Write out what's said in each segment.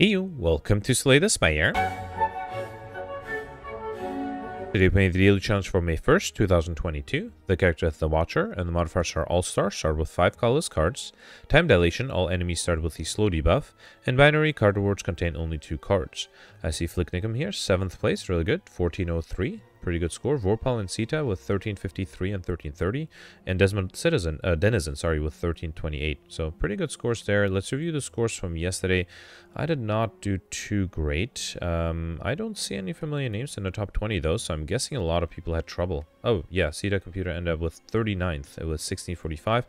EU, welcome to Slay the Spire. Today playing the daily challenge for May 1st, 2022. The character is the Watcher, and the modifiers are All-Star, start with 5 colorless cards. Time Dilation, all enemies start with the slow debuff. And Binary, card rewards contain only 2 cards. I see Flick Nickum here, 7th place, really good, 1403 pretty good score. Vorpal and Sita with 1353 and 1330, and Desmond Citizen, uh, Denizen, sorry, with 1328. So pretty good scores there. Let's review the scores from yesterday. I did not do too great. Um, I don't see any familiar names in the top 20 though, so I'm guessing a lot of people had trouble. Oh yeah, Sita Computer ended up with 39th. It was 1645.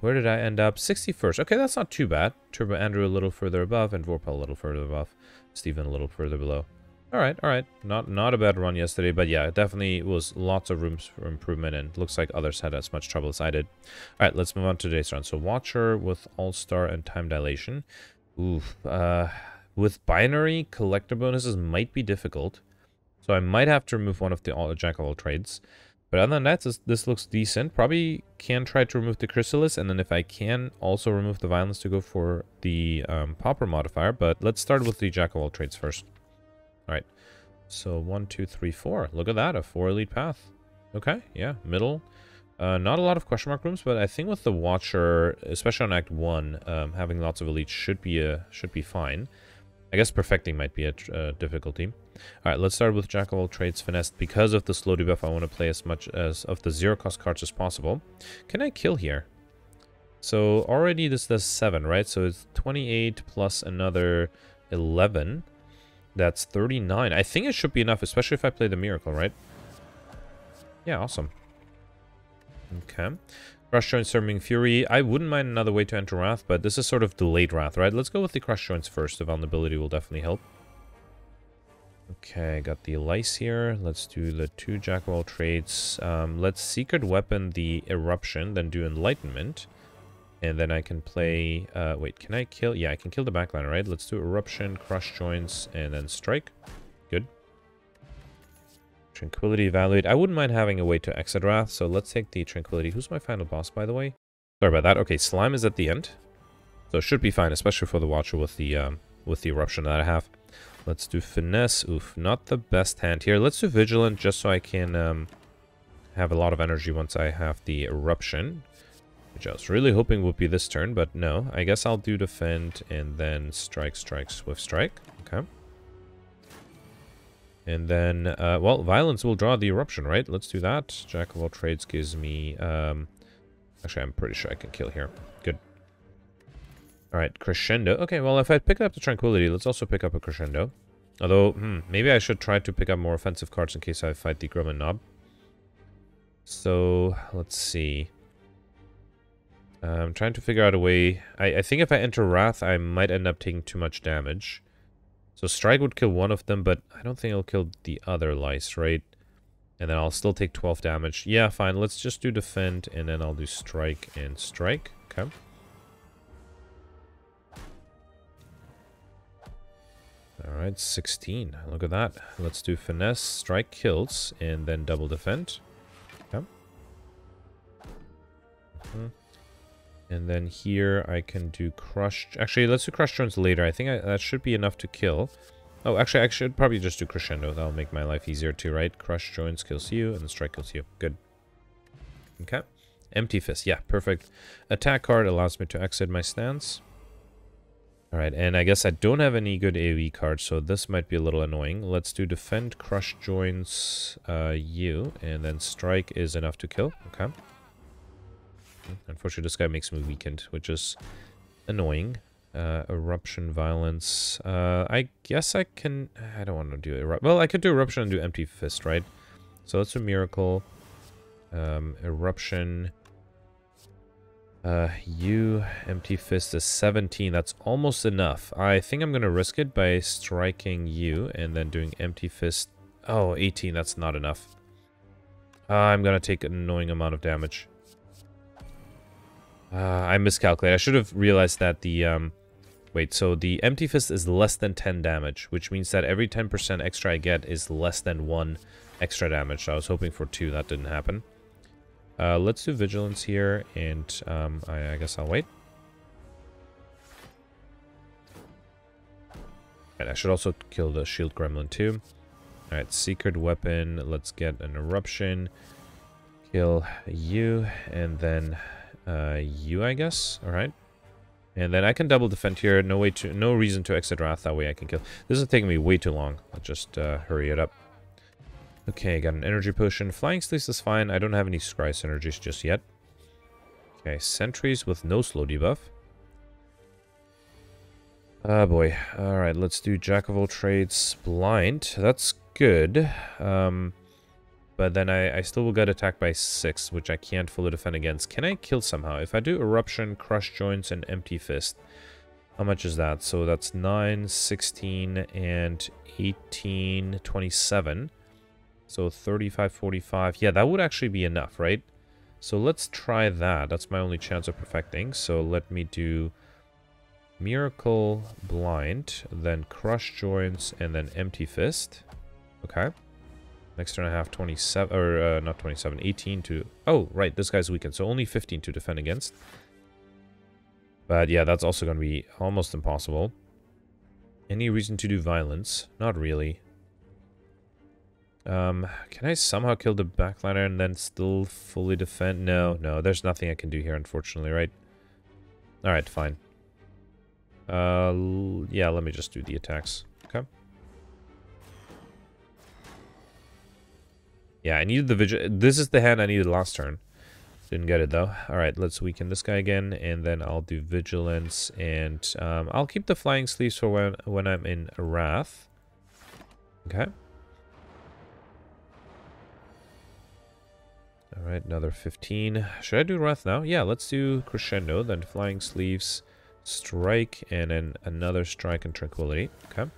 Where did I end up? 61st. Okay, that's not too bad. Turbo Andrew a little further above, and Vorpal a little further above. Steven a little further below. All right, all right. Not not a bad run yesterday, but yeah, definitely was lots of rooms for improvement, and looks like others had as much trouble as I did. All right, let's move on to today's run. So Watcher with All-Star and Time Dilation. Oof. Uh, with binary, collector bonuses might be difficult. So I might have to remove one of the Jack of all trades. But other than that, this, this looks decent. Probably can try to remove the Chrysalis, and then if I can, also remove the Violence to go for the um, modifier. But let's start with the Jack of all trades first. So one, two, three, four. Look at that, a four elite path. Okay, yeah, middle. Uh, not a lot of question mark rooms, but I think with the Watcher, especially on Act 1, um, having lots of elites should be a, should be fine. I guess perfecting might be a uh, difficulty. Alright, let's start with Jack of all trades finesse. Because of the slow debuff, I want to play as much as of the zero cost cards as possible. Can I kill here? So already this does 7, right? So it's 28 plus another 11. That's 39. I think it should be enough, especially if I play the Miracle, right? Yeah, awesome. Okay. Crush Joints Simmering Fury. I wouldn't mind another way to enter Wrath, but this is sort of delayed Wrath, right? Let's go with the Crush Joints first. The vulnerability will definitely help. Okay, got the Lice here. Let's do the two Jack of all trades. Um, let's Secret Weapon the Eruption, then do Enlightenment. And then I can play... Uh, wait, can I kill... Yeah, I can kill the backliner, right? Let's do Eruption, Crush Joints, and then Strike. Good. Tranquility Evaluate. I wouldn't mind having a way to exit Wrath, so let's take the Tranquility. Who's my final boss, by the way? Sorry about that. Okay, Slime is at the end. So it should be fine, especially for the Watcher with the, um, with the Eruption that I have. Let's do Finesse. Oof, not the best hand here. Let's do Vigilant just so I can um, have a lot of energy once I have the Eruption. Which I was really hoping would be this turn, but no. I guess I'll do defend and then strike, strike, swift strike. Okay. And then, uh, well, violence will draw the eruption, right? Let's do that. Jack of all trades gives me, um, actually, I'm pretty sure I can kill here. Good. All right, crescendo. Okay, well, if I pick up the tranquility, let's also pick up a crescendo. Although, hmm, maybe I should try to pick up more offensive cards in case I fight the Gremlin Nob. So, let's see. I'm trying to figure out a way. I, I think if I enter Wrath, I might end up taking too much damage. So Strike would kill one of them, but I don't think it'll kill the other Lice, right? And then I'll still take 12 damage. Yeah, fine. Let's just do Defend, and then I'll do Strike and Strike. Okay. Alright, 16. Look at that. Let's do Finesse, Strike kills, and then double Defend. Okay. Mm -hmm. And then here I can do Crush... Actually, let's do Crush Joints later. I think I, that should be enough to kill. Oh, actually, I should probably just do Crescendo. That'll make my life easier too, right? Crush Joints kills you, and Strike kills you. Good. Okay. Empty Fist. Yeah, perfect. Attack card allows me to exit my stance. Alright, and I guess I don't have any good AoE cards, so this might be a little annoying. Let's do Defend, Crush Joints, uh, you, and then Strike is enough to kill. Okay. Unfortunately, this guy makes me weakened, which is annoying. Uh, eruption, violence. Uh, I guess I can... I don't want to do eruption. Well, I could do eruption and do empty fist, right? So let's do miracle. Um, eruption. Uh, you, empty fist is 17. That's almost enough. I think I'm going to risk it by striking you and then doing empty fist. Oh, 18. That's not enough. I'm going to take an annoying amount of damage. Uh, I miscalculated. I should have realized that the... Um, wait, so the Empty Fist is less than 10 damage, which means that every 10% extra I get is less than 1 extra damage. So I was hoping for 2. That didn't happen. Uh, let's do Vigilance here, and um, I, I guess I'll wait. Right, I should also kill the shield gremlin too. Alright, secret weapon. Let's get an eruption. Kill you, and then uh, you, I guess. Alright. And then I can double defend here. No way to, no reason to exit Wrath. That way I can kill. This is taking me way too long. I'll just uh, hurry it up. Okay, got an energy potion. Flying Sleeves is fine. I don't have any Scry synergies just yet. Okay, sentries with no slow debuff. Ah, oh boy. Alright, let's do Jack of all trades blind. That's good. Um, but then I, I still will get attacked by 6, which I can't fully defend against. Can I kill somehow? If I do Eruption, Crush Joints, and Empty Fist, how much is that? So that's 9, 16, and 18, 27. So 35, 45. Yeah, that would actually be enough, right? So let's try that. That's my only chance of perfecting. So let me do Miracle Blind, then Crush Joints, and then Empty Fist. Okay. Next turn I have 27, or uh, not 27, 18 to... Oh, right, this guy's weakened, so only 15 to defend against. But yeah, that's also going to be almost impossible. Any reason to do violence? Not really. Um, can I somehow kill the backliner and then still fully defend? No, no, there's nothing I can do here, unfortunately, right? Alright, fine. Uh, yeah, let me just do the attacks. Yeah, I needed the vigil. This is the hand I needed last turn. Didn't get it though. All right, let's weaken this guy again, and then I'll do vigilance, and um, I'll keep the flying sleeves for when when I'm in wrath. Okay. All right, another 15. Should I do wrath now? Yeah, let's do crescendo, then flying sleeves, strike, and then another strike and tranquility. Okay.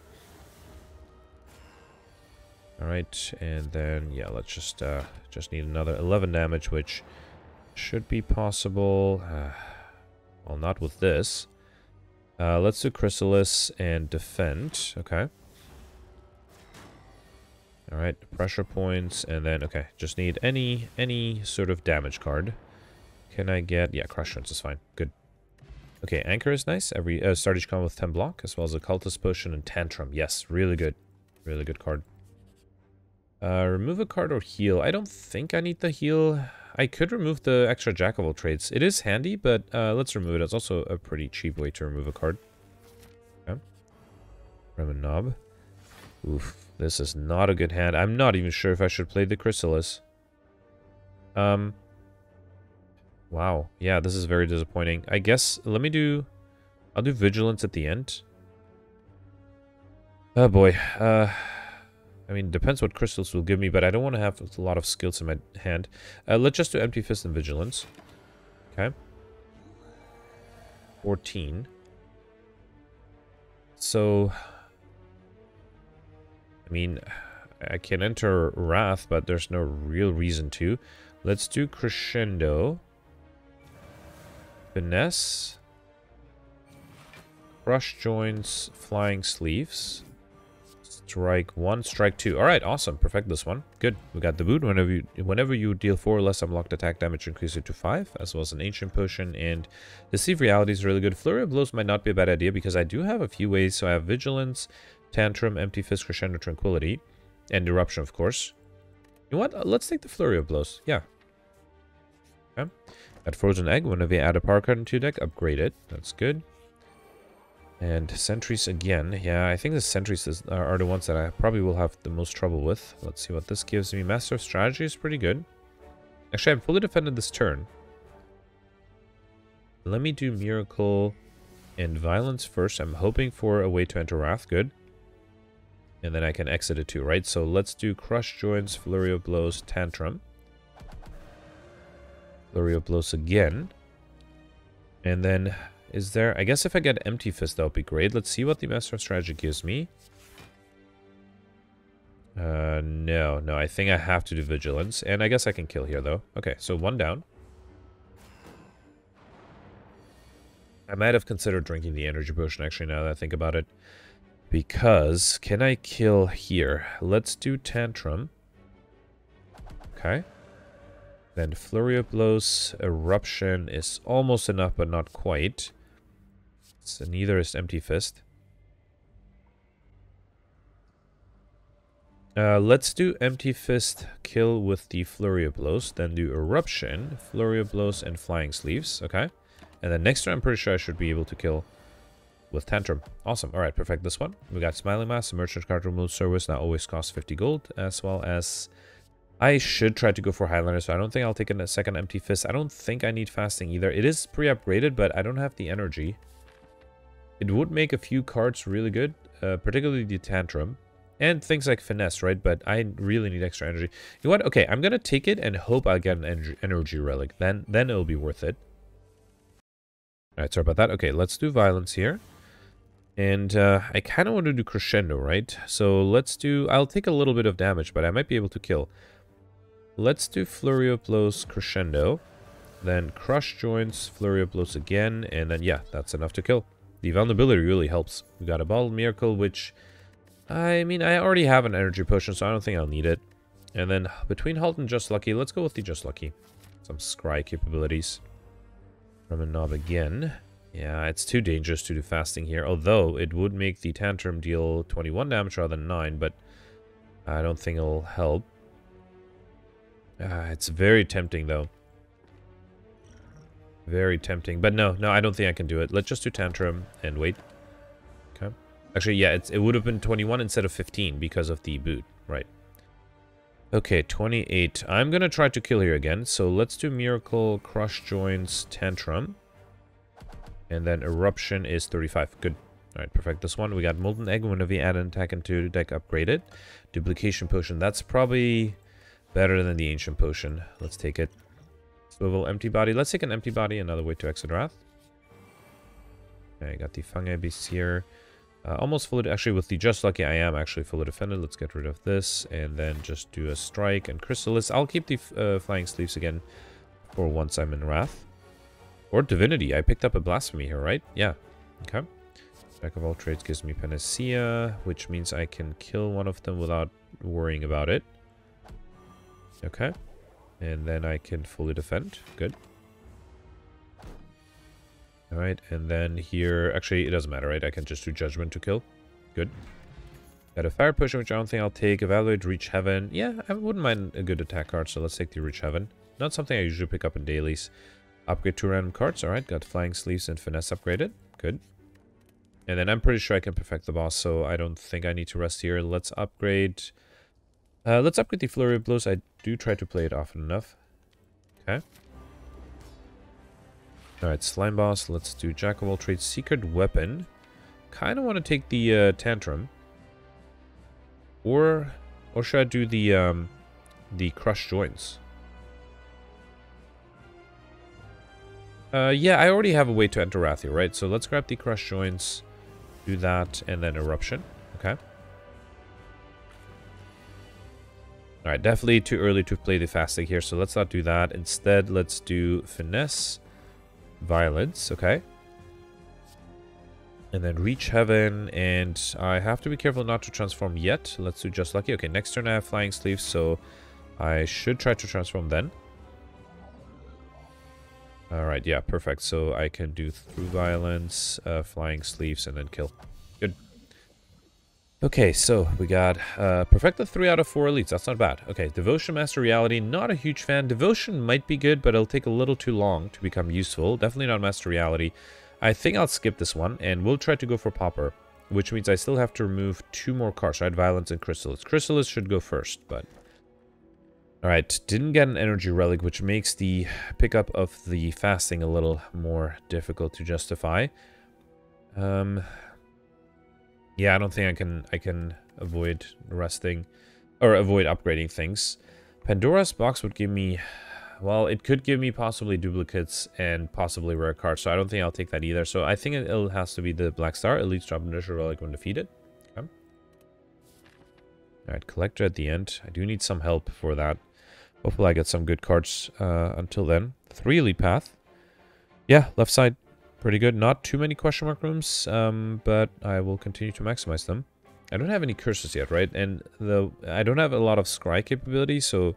All right, and then yeah, let's just uh, just need another 11 damage, which should be possible. Uh, well, not with this. Uh, let's do Chrysalis and defend. Okay. All right, pressure points, and then okay, just need any any sort of damage card. Can I get yeah, crush is fine. Good. Okay, anchor is nice. Every uh, start each con with 10 block, as well as a cultist potion and tantrum. Yes, really good, really good card. Uh, remove a card or heal. I don't think I need the heal. I could remove the extra Jack of all trades. It is handy, but uh, let's remove it. It's also a pretty cheap way to remove a card. Okay. Remove Nob. Oof, this is not a good hand. I'm not even sure if I should play the Chrysalis. Um. Wow. Yeah, this is very disappointing. I guess, let me do... I'll do Vigilance at the end. Oh boy. Uh... I mean, depends what Chrysalis will give me, but I don't want to have a lot of skills in my hand. Uh, let's just do Empty Fist and Vigilance. Okay. 14. So... I mean, I can enter Wrath, but there's no real reason to. Let's do Crescendo. Finesse. Crush Joints, Flying Sleeves. Strike one, strike two. All right, awesome. Perfect this one. Good. We got the boot. Whenever you, whenever you deal four or less unlocked attack damage, increase it to five, as well as an ancient potion. And deceive reality is really good. Flurry of blows might not be a bad idea because I do have a few ways. So I have vigilance, tantrum, empty fist, crescendo, tranquility, and eruption, of course. You know what? Uh, let's take the flurry of blows. Yeah. Okay. At frozen egg, whenever you add a power card into your deck, upgrade it. That's good. And sentries again. Yeah, I think the sentries is, are, are the ones that I probably will have the most trouble with. Let's see what this gives me. Master of Strategy is pretty good. Actually, I'm fully defended this turn. Let me do Miracle and Violence first. I'm hoping for a way to enter Wrath. Good. And then I can exit it too, right? So let's do Crush Joints, Flurry of Blows, Tantrum. Flurry of Blows again. And then is there... I guess if I get Empty Fist, that would be great. Let's see what the Master Strategy gives me. Uh, no, no. I think I have to do Vigilance. And I guess I can kill here, though. Okay, so one down. I might have considered drinking the energy potion, actually, now that I think about it. Because, can I kill here? Let's do Tantrum. Okay. Then Flurry of Blows, Eruption is almost enough, but not quite. Neither is Empty Fist. Uh, let's do Empty Fist kill with the Flurry of Blows, then do Eruption, Flurry of Blows, and Flying Sleeves, okay? And then next turn, I'm pretty sure I should be able to kill with Tantrum. Awesome. All right, perfect this one. We got Smiling Mask, Merchant Card Removal Service, now always costs 50 gold, as well as... I should try to go for Highlander, so I don't think I'll take a second Empty Fist. I don't think I need Fasting either. It is pre-upgraded, but I don't have the energy. It would make a few cards really good, uh, particularly the Tantrum. And things like Finesse, right? But I really need extra energy. You know what? Okay, I'm going to take it and hope I get an energy relic. Then, then it'll be worth it. Alright, sorry about that. Okay, let's do Violence here. And uh, I kind of want to do Crescendo, right? So let's do... I'll take a little bit of damage, but I might be able to kill. Let's do Flurry of Blows Crescendo. Then Crush Joints, Flurry of Blows again. And then, yeah, that's enough to kill. The vulnerability really helps. We got a Bottle Miracle, which... I mean, I already have an Energy Potion, so I don't think I'll need it. And then between Halt and Just Lucky, let's go with the Just Lucky. Some Scry capabilities. From a Nob again. Yeah, it's too dangerous to do fasting here. Although, it would make the Tantrum deal 21 damage rather than 9, but I don't think it'll help. Uh, it's very tempting, though. Very tempting. But no, no, I don't think I can do it. Let's just do Tantrum and wait. Okay. Actually, yeah, it would have been 21 instead of 15 because of the boot. Right. Okay, 28. I'm going to try to kill here again. So let's do Miracle, Crush Joints, Tantrum. And then Eruption is 35. Good. Alright, perfect. This one, we got Molten Egg whenever we add an attack into deck upgraded. Duplication Potion. That's probably better than the Ancient Potion. Let's take it. Swivel Empty Body. Let's take an Empty Body, another way to exit Wrath. Okay, got the Fungi Beasts here. Uh, almost fully, actually with the Just Lucky I am actually fully defended. Let's get rid of this and then just do a Strike and Chrysalis. I'll keep the uh, Flying Sleeves again for once I'm in Wrath. Or Divinity. I picked up a Blasphemy here, right? Yeah. Okay. Jack of all trades gives me Panacea, which means I can kill one of them without worrying about it. Okay. And then I can fully defend. Good. Alright, and then here... Actually, it doesn't matter, right? I can just do Judgment to kill. Good. Got a Fire Potion, which I don't think I'll take. Evaluate Reach Heaven. Yeah, I wouldn't mind a good attack card, so let's take the Reach Heaven. Not something I usually pick up in dailies. Upgrade two random cards. Alright, got Flying Sleeves and Finesse upgraded. Good. And then I'm pretty sure I can perfect the boss, so I don't think I need to rest here. Let's upgrade... Uh, let's upgrade the Flurry of Blows. I do try to play it often enough. Okay. Alright, Slime Boss. Let's do Jack of all trades. Secret Weapon. Kind of want to take the uh, Tantrum. Or, or should I do the, um, the Crush Joints? Uh, yeah, I already have a way to enter Wrathia, right? So let's grab the Crush Joints, do that, and then Eruption. Okay. Alright, definitely too early to play the fasting here, so let's not do that. Instead, let's do Finesse, Violence, okay? And then Reach Heaven, and I have to be careful not to transform yet. Let's do Just Lucky. Okay, next turn I have Flying Sleeves, so I should try to transform then. Alright, yeah, perfect. So I can do Through Violence, uh, Flying Sleeves, and then kill. Okay, so we got uh, the 3 out of 4 elites. That's not bad. Okay, Devotion Master Reality. Not a huge fan. Devotion might be good, but it'll take a little too long to become useful. Definitely not Master Reality. I think I'll skip this one, and we'll try to go for Pauper, which means I still have to remove two more cards, right? Violence and Chrysalis. Chrysalis should go first, but... Alright, didn't get an Energy Relic, which makes the pickup of the fasting a little more difficult to justify. Um, yeah, I don't think I can I can avoid resting or avoid upgrading things. Pandora's box would give me well, it could give me possibly duplicates and possibly rare cards, so I don't think I'll take that either. So I think it has to be the Black Star. Elite drop initial relic when defeated. Okay. Alright, collector at the end. I do need some help for that. Hopefully I get some good cards uh, until then. Three elite path. Yeah, left side pretty good. Not too many question mark rooms, um, but I will continue to maximize them. I don't have any curses yet, right? And the I don't have a lot of scry capability, so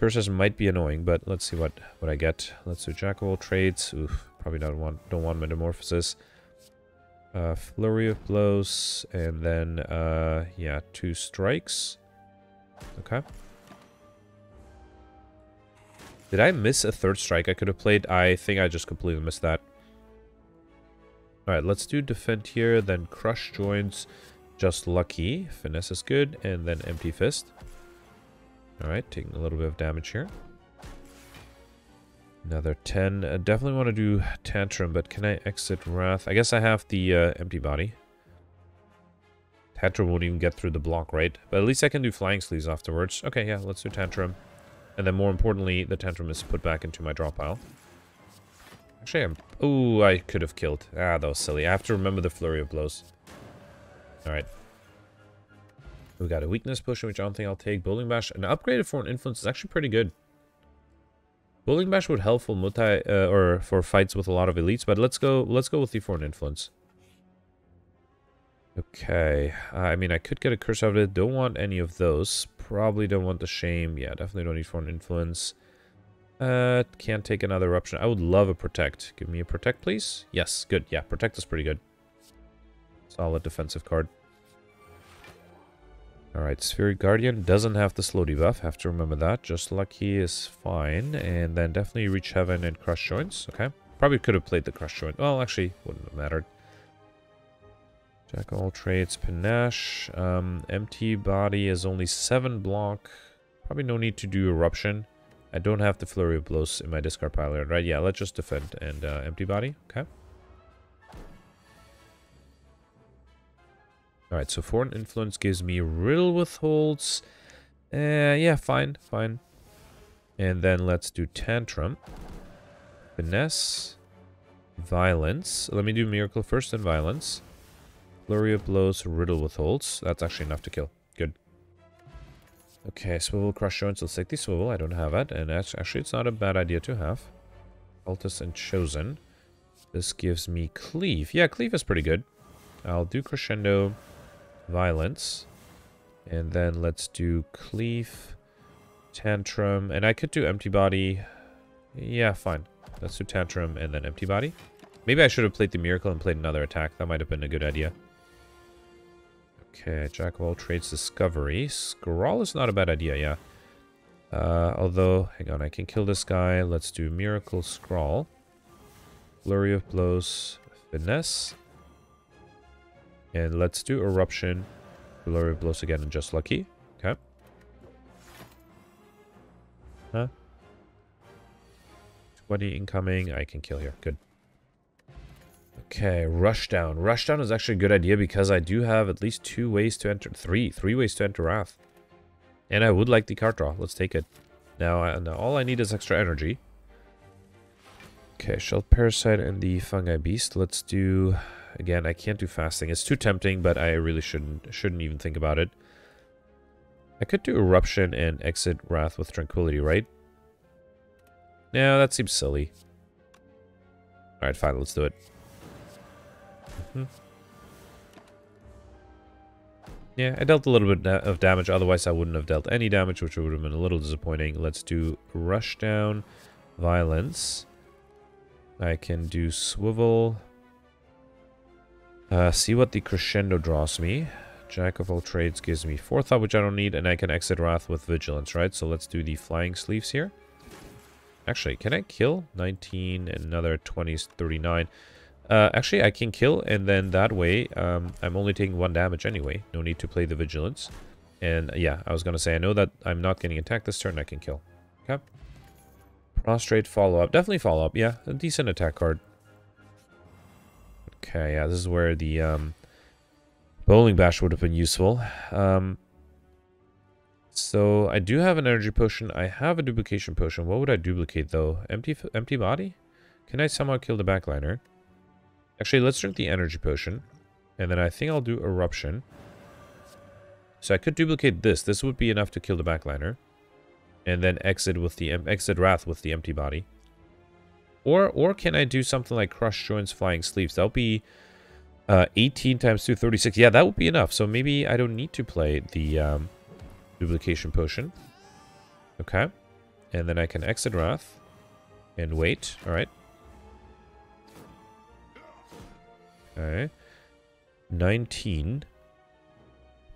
curses might be annoying, but let's see what, what I get. Let's do Jack of all trades. Oof, probably don't want don't want metamorphosis. Uh, flurry of blows, and then uh, yeah, two strikes. Okay. Did I miss a third strike I could have played? I think I just completely missed that. Alright, let's do defend here, then crush joints, just lucky. Finesse is good, and then empty fist. Alright, taking a little bit of damage here. Another 10. I definitely want to do Tantrum, but can I exit Wrath? I guess I have the uh, empty body. Tantrum won't even get through the block, right? But at least I can do Flying Sleeves afterwards. Okay, yeah, let's do Tantrum. And then more importantly, the Tantrum is put back into my draw pile. Actually, I'm... Ooh, I could have killed. Ah, that was silly. I have to remember the Flurry of Blows. Alright. We got a Weakness Potion, which I don't think I'll take. Bowling Bash. An upgraded Foreign Influence is actually pretty good. Bowling Bash would help for multi uh, or for fights with a lot of elites, but let's go let's go with the foreign influence. Okay, uh, I mean I could get a curse out of it. Don't want any of those. Probably don't want the shame. Yeah, definitely don't need foreign influence. Uh, can't take another eruption. I would love a protect. Give me a protect, please. Yes, good. Yeah, protect is pretty good. Solid defensive card. Alright, Spheric Guardian doesn't have the slow debuff, have to remember that. Just Lucky is fine, and then definitely Reach Heaven and Crush Joints, okay? Probably could have played the Crush Joint. Well, actually, wouldn't have mattered. Jack all trades, Panache. Um, empty Body is only 7 block. Probably no need to do Eruption. I don't have the Flurry of Blows in my discard pile, right? Yeah, let's just defend and uh, Empty Body, okay? Alright, so foreign influence gives me Riddle with Holes. Uh, yeah, fine, fine. And then let's do tantrum. Finesse. Violence. Let me do miracle first and violence. Flurry of blows, Riddle with Holes. That's actually enough to kill. Okay, swivel crush joints. Let's take the swivel. I don't have it. And actually, it's not a bad idea to have. Cultist and chosen. This gives me cleave. Yeah, cleave is pretty good. I'll do crescendo violence. And then let's do cleave, tantrum, and I could do empty body. Yeah, fine. Let's do tantrum and then empty body. Maybe I should have played the miracle and played another attack. That might have been a good idea. Okay, Jack of all trades discovery. Scrawl is not a bad idea, yeah. Uh, although, hang on, I can kill this guy. Let's do miracle scrawl. Flurry of blows, finesse. And let's do Eruption. Flurry of blows again and just lucky. Okay. Huh? 20 incoming. I can kill here. Good. Okay, Rushdown. Rushdown is actually a good idea because I do have at least two ways to enter... Three. Three ways to enter Wrath. And I would like the card draw. Let's take it. Now, uh, now all I need is extra energy. Okay, Shell Parasite and the Fungi Beast. Let's do Again, I can't do fasting. It's too tempting, but I really shouldn't shouldn't even think about it. I could do Eruption and exit Wrath with Tranquility, right? Yeah, that seems silly. Alright, fine, let's do it. Mm -hmm. Yeah, I dealt a little bit of damage, otherwise I wouldn't have dealt any damage, which would have been a little disappointing. Let's do Rush Down, Violence. I can do Swivel, uh, see what the crescendo draws me. Jack of all trades gives me forethought, which I don't need, and I can exit Wrath with vigilance, right? So let's do the flying sleeves here. Actually, can I kill? 19, another 20 is 39. Uh, actually, I can kill, and then that way, um, I'm only taking one damage anyway. No need to play the vigilance. And yeah, I was going to say, I know that I'm not getting attacked this turn, I can kill. Okay. Prostrate follow-up. Definitely follow-up, yeah. A decent attack card. Okay, yeah, this is where the um, bowling bash would have been useful. Um, so I do have an energy potion. I have a duplication potion. What would I duplicate though? Empty, empty body? Can I somehow kill the backliner? Actually, let's drink the energy potion, and then I think I'll do eruption. So I could duplicate this. This would be enough to kill the backliner, and then exit with the exit wrath with the empty body. Or or can I do something like Crush Joints Flying Sleeves? That'll be uh, 18 times 2, 36. Yeah, that would be enough. So maybe I don't need to play the um, Duplication Potion. Okay. And then I can exit Wrath and wait. Alright. Okay. 19.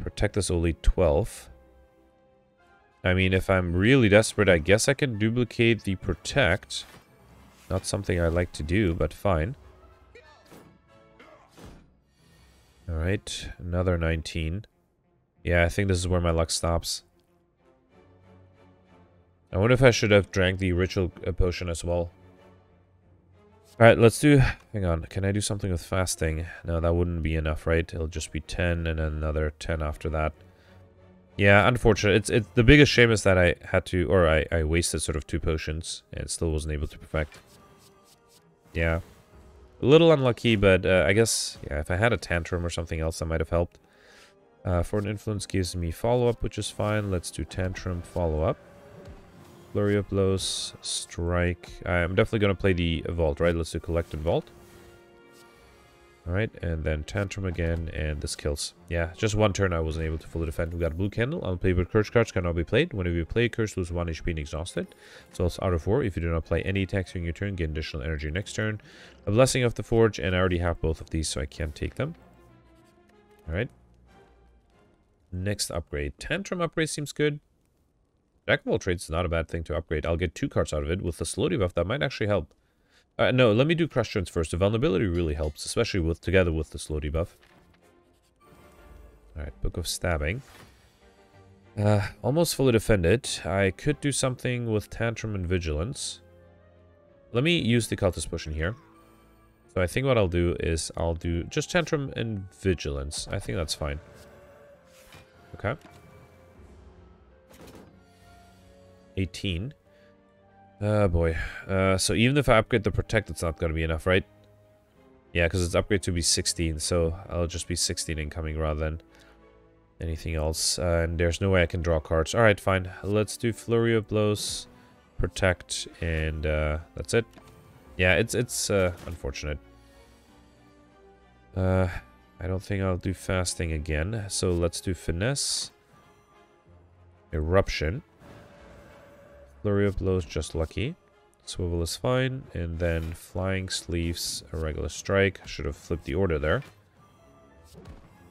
Protect us only 12. I mean, if I'm really desperate, I guess I can duplicate the protect. Not something I like to do, but fine. Alright, another 19. Yeah, I think this is where my luck stops. I wonder if I should have drank the ritual potion as well. Alright, let's do... Hang on, can I do something with fasting? No, that wouldn't be enough, right? It'll just be 10 and another 10 after that. Yeah, unfortunate. It's it's the biggest shame is that I had to, or I, I wasted sort of two potions and still wasn't able to perfect. Yeah. A little unlucky, but uh, I guess, yeah, if I had a tantrum or something else, that might have helped. Uh, Foreign Influence gives me follow-up, which is fine. Let's do tantrum follow-up. Flurry of blows, strike. I'm definitely going to play the vault, right? Let's do collect and vault. Alright, and then Tantrum again, and this kills. Yeah, just one turn I wasn't able to fully defend. We got blue candle. I'll play Unplayable curse cards cannot be played. Whenever you play a curse, lose 1 HP and exhausted. So it's out of 4. If you do not play any attacks during your turn, gain additional energy next turn. A Blessing of the Forge, and I already have both of these, so I can't take them. Alright. Next upgrade. Tantrum upgrade seems good. Jack of all trades is not a bad thing to upgrade. I'll get two cards out of it. With the slow debuff, that might actually help. Uh, no, let me do Crush Joints first. The vulnerability really helps, especially with together with the slow debuff. Alright, Book of Stabbing. Uh, almost fully defended. I could do something with Tantrum and Vigilance. Let me use the Cultist Potion here. So I think what I'll do is I'll do just Tantrum and Vigilance. I think that's fine. Okay. 18. Oh boy. Uh, so even if I upgrade the Protect, it's not going to be enough, right? Yeah, because it's upgrade to be 16, so I'll just be 16 incoming rather than anything else. Uh, and there's no way I can draw cards. Alright, fine. Let's do Flurry of Blows, Protect, and uh, that's it. Yeah, it's it's uh, unfortunate. Uh, I don't think I'll do Fasting again, so let's do Finesse. Eruption. Flurry of Blows, just lucky. Swivel is fine. And then Flying Sleeves, a regular strike. Should have flipped the order there.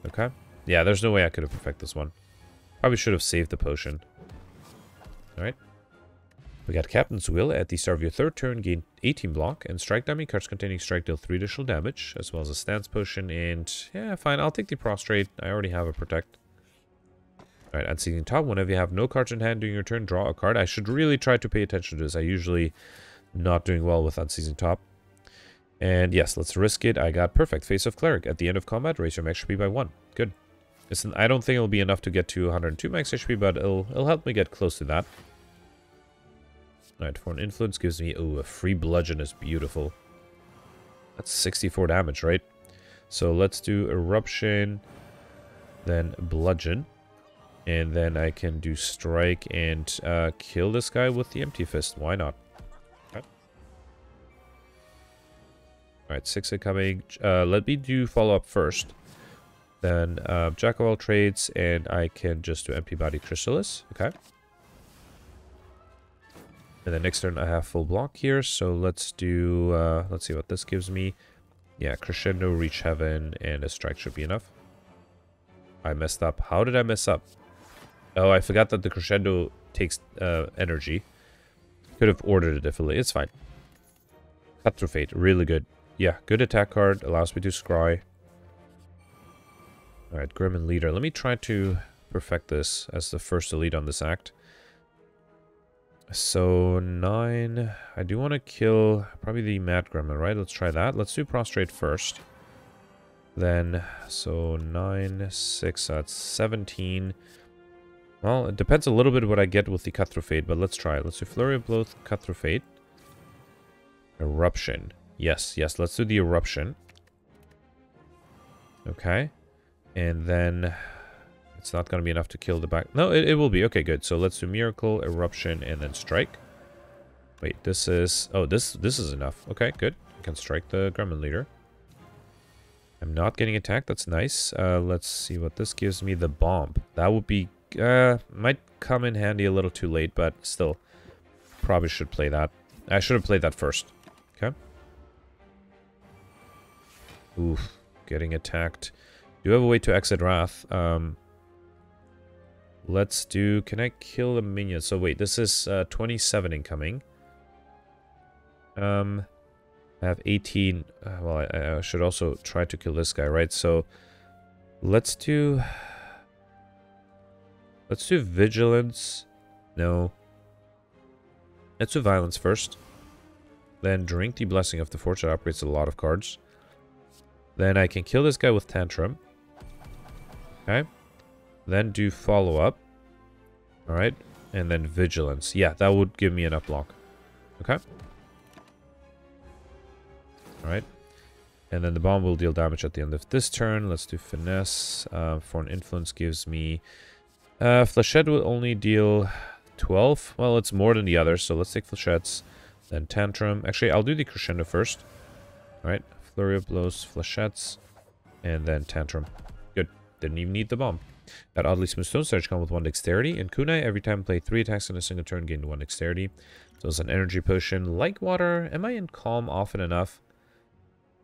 Okay. Yeah, there's no way I could have perfected this one. Probably should have saved the potion. Alright. We got Captain's Will. At the start of your third turn, gain 18 block and strike damage. Cards containing strike deal 3 additional damage, as well as a stance potion. And yeah, fine. I'll take the prostrate. I already have a protect. Alright, Unceasing Top. Whenever you have no cards in hand during your turn, draw a card. I should really try to pay attention to this. I usually not doing well with Unceasing Top. And yes, let's risk it. I got perfect. Face of Cleric. At the end of combat, raise your max HP by 1. Good. I don't think it'll be enough to get to 102 max HP, but it'll, it'll help me get close to that. Alright, Foreign Influence gives me... Oh, a free bludgeon is beautiful. That's 64 damage, right? So let's do Eruption, then Bludgeon. And then I can do strike and uh, kill this guy with the empty fist. Why not? Okay. Alright, six incoming. Uh, let me do follow up first. Then uh, Jack of all trades, and I can just do empty body Chrysalis. Okay. And then next turn I have full block here, so let's do, uh, let's see what this gives me. Yeah, Crescendo, Reach Heaven, and a strike should be enough. I messed up. How did I mess up? Oh, I forgot that the crescendo takes uh, energy. Could have ordered it differently. It's fine. Cut through fate. Really good. Yeah, good attack card. Allows me to scry. Alright, Gremlin Leader. Let me try to perfect this as the first elite on this act. So, 9. I do want to kill probably the Mad Gremlin, right? Let's try that. Let's do Prostrate first. Then, so 9, 6, that's 17. Well, it depends a little bit what I get with the Cut Through Fate, but let's try it. Let's do Flurry of Blows, Cut Through Fate. Eruption. Yes, yes, let's do the Eruption. Okay. And then it's not going to be enough to kill the back. No, it, it will be. Okay, good. So let's do Miracle, Eruption, and then Strike. Wait, this is... Oh, this this is enough. Okay, good. I can strike the Gremlin Leader. I'm not getting attacked. That's nice. Uh, let's see what this gives me. The Bomb. That would be uh, might come in handy a little too late, but still. Probably should play that. I should have played that first. Okay. Oof. Getting attacked. Do you have a way to exit Wrath? Um, Let's do... Can I kill a minion? So wait, this is uh, 27 incoming. Um, I have 18. Uh, well, I, I should also try to kill this guy, right? So let's do... Let's do vigilance. No. Let's do violence first. Then drink the blessing of the forge. That upgrades a lot of cards. Then I can kill this guy with tantrum. Okay. Then do follow up. Alright. And then vigilance. Yeah, that would give me an uplock. Okay. Alright. And then the bomb will deal damage at the end of this turn. Let's do finesse. Uh, foreign influence gives me... Uh, Flechette will only deal 12. Well, it's more than the others, so let's take Flechettes. Then Tantrum. Actually, I'll do the Crescendo first. Alright. Flurry of Blows, Flechettes. And then Tantrum. Good. Didn't even need the bomb. That oddly smooth stone surge come with one dexterity. And Kunai, every time play three attacks in a single turn, gain one dexterity. So it's an energy potion. Like water. Am I in calm often enough?